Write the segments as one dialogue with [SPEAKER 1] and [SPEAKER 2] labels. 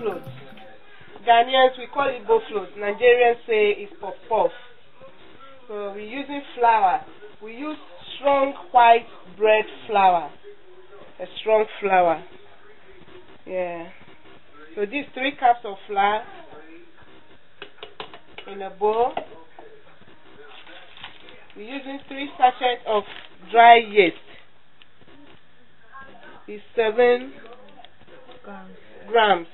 [SPEAKER 1] Ghanaians, we call it boflos. Nigerians say it's puff puff. So we're using flour. We use strong white bread flour. A strong flour. Yeah. So these three cups of flour in a bowl. We're using three sachets of dry yeast. It's seven
[SPEAKER 2] Grams.
[SPEAKER 1] grams.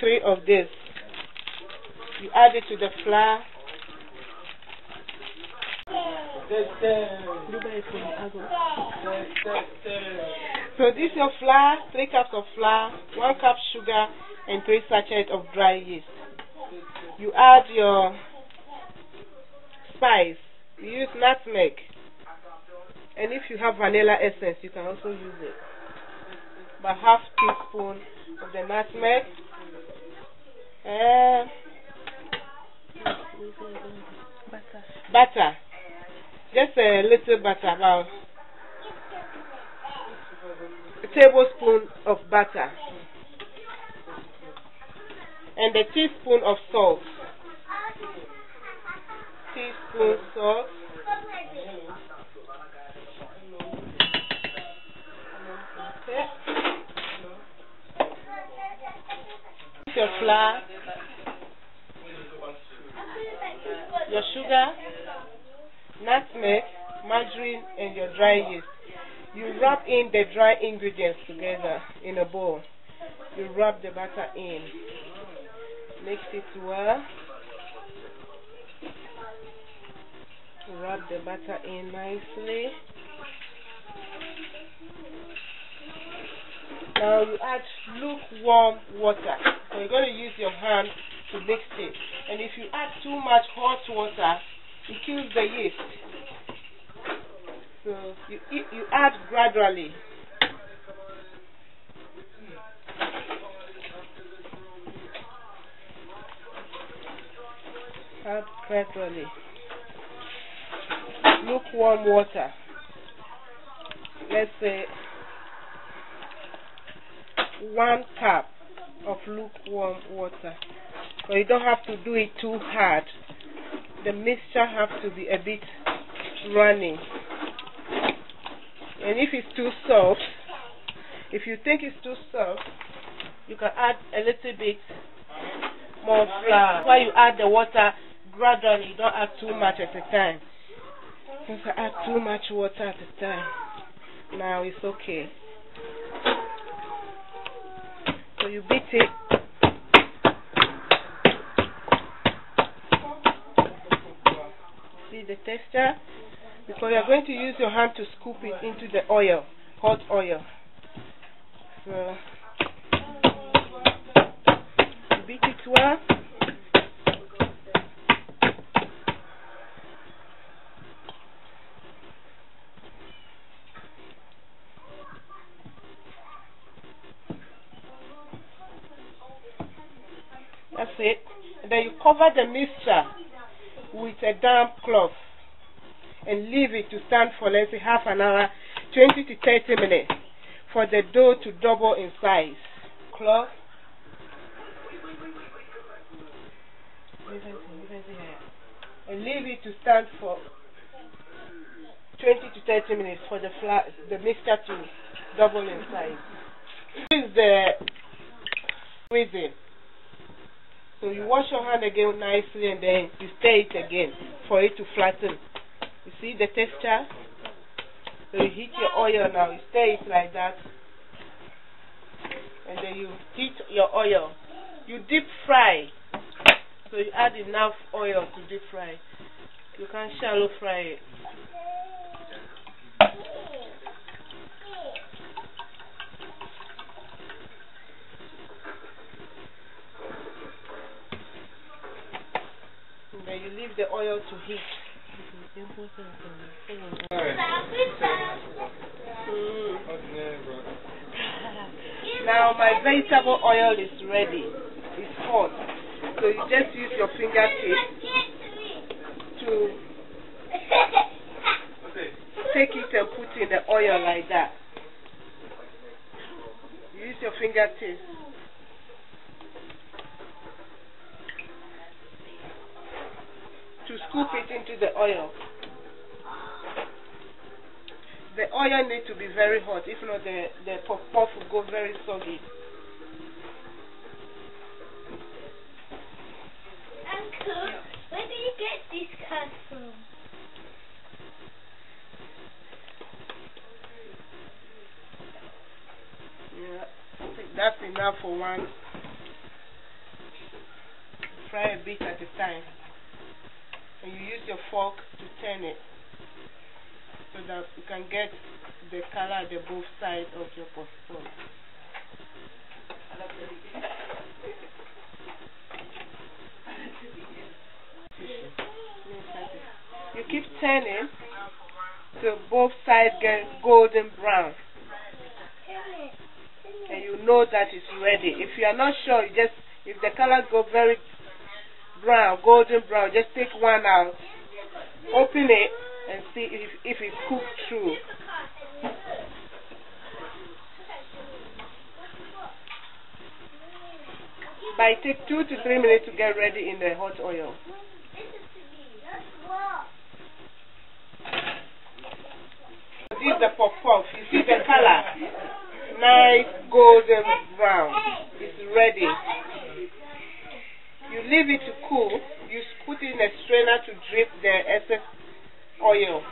[SPEAKER 1] Three of this. You add it to the flour. So this is your flour, three cups of flour, one cup sugar, and three sachets of dry yeast. You add your spice. You use nutmeg. And if you have vanilla essence, you can also use it. About half teaspoon of the nutmeg. And
[SPEAKER 2] Butter.
[SPEAKER 1] butter. Just a little butter, about a tablespoon of butter. And a teaspoon of salt. Teaspoon salt. Okay. Your flour, your nutmeg, margarine, and your dry yeast. You rub in the dry ingredients together in a bowl. You rub the butter in. Mix it well. Rub the butter in nicely. Now you add lukewarm water. So you're going to use your hand to mix it. And if you add too much hot water, it kills the yeast. So you you add gradually. Add gradually. Lukewarm water. Let's say one cup of lukewarm water. So you don't have to do it too hard. The mixture has to be a bit runny. And if it's too soft, if you think it's too soft, you can add a little bit more flour. While you add the water gradually, you don't add too much at a time. If you add too much water at a time, now it's okay. So you beat it. See the texture? Because you're going to use your hand to scoop it into the oil, hot oil. So beat it well. That's it. And then you cover the mixture with a damp cloth and leave it to stand for let's say half an hour, 20 to 30 minutes for the dough to double in size. Cloth. And leave it to stand for 20 to 30 minutes for the flour, the mixture to double in size. This is the reason. So you wash your hand again nicely and then you stir it again for it to flatten. You see the texture? So you heat your oil now, you stir it like that. And then you heat your oil. You deep fry. So you add enough oil to deep fry. You can shallow fry it. And then you leave the oil to heat. Mm. Now my vegetable oil is ready. It's hot. So you just use your fingertip to take it and put in the oil like that. Use your fingertips. To scoop it into the oil. The oil needs to be very hot, if not the, the puff puff will go very soggy.
[SPEAKER 3] Uncle, where did you get this card from?
[SPEAKER 1] Yeah, I think that's enough for one. Fry a bit at a time. Use your fork to turn it so that you can get the color the both sides of your puff. You keep turning till both sides get golden brown and you know that it's ready. If you are not sure, you just if the color go very brown, golden brown, just take one out, open it, and see if if it's cooked through. But it takes two to three minutes to get ready in the hot oil. This is the puff puff. You see the color? Nice golden brown. It's ready. You leave it to cool. You put it in a strainer to drip the excess oil.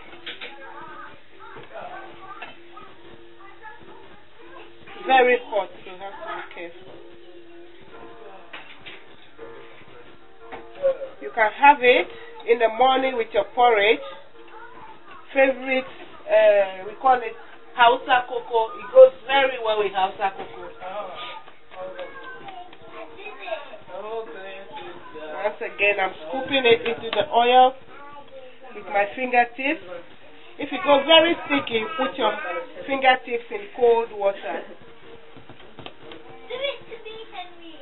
[SPEAKER 1] Very hot, so you have to be careful. You can have it in the morning with your porridge. Favorite, uh, we call it Hausa cocoa. It goes very well with Hausa cocoa. Once again, I'm scooping it into the oil with my fingertips. If it goes very sticky, put your fingertips in cold water.
[SPEAKER 3] Do it to me, Henry.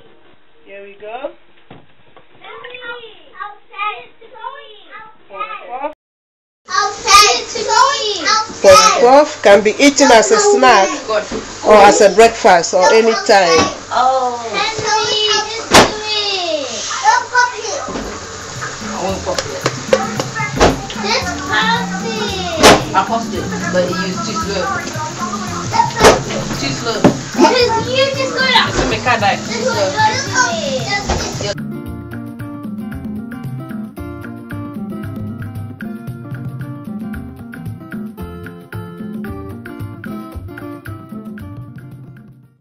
[SPEAKER 1] Here we go.
[SPEAKER 3] Henry. Outside to go
[SPEAKER 1] Puff puff.
[SPEAKER 3] Outside to go
[SPEAKER 1] Puff puff can be eaten as a snack or as a breakfast or any time.
[SPEAKER 3] Oh. Henry, just do it. Don't pop it.
[SPEAKER 4] I won't pop it.
[SPEAKER 3] Just pop it.
[SPEAKER 4] I popped it, but it used too slow. Too slow.
[SPEAKER 3] Because you just go like
[SPEAKER 4] It's a make a die.